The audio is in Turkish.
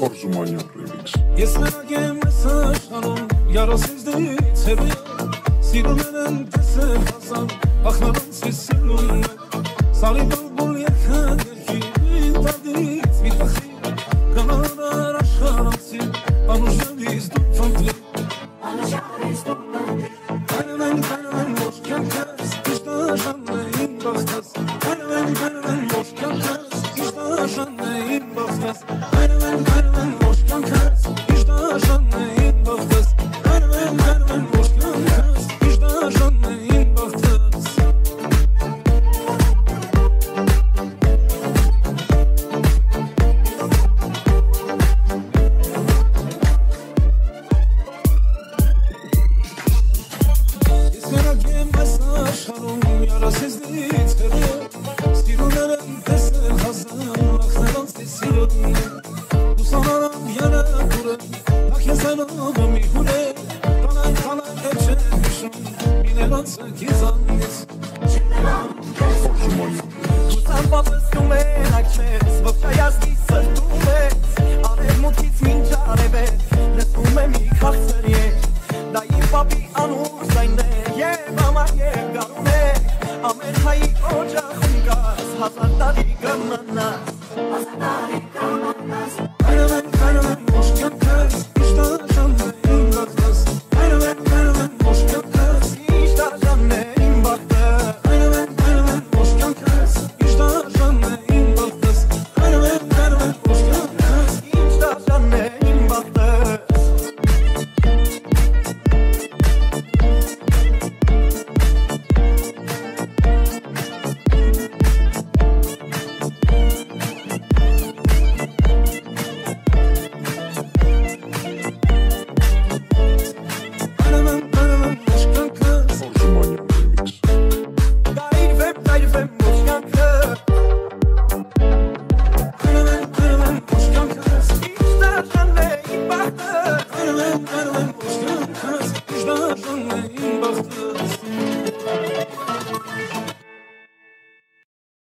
Orzumanyak Remix. Jest mragiem wysysaną, ja rozjeżdżę ciebie. Sidomerem ty se chazam, ach na dom się silujmy. Sali bulbul jechać, i tady cvitachy. Kanara rasza racji, a nużeli z dupą dwie. A nużeli z dupą dwie. Kanamen, kanamen, moszkiem kres, im Ասիզնից հրը Սիրուներ եմ տեսնել խազան Ախներանց սիրուն Ուսանարան երը դուրը Ախ ես այն ովը մի հուր է Կանայն կանայն է չեր հիշում Միներանց կիզանից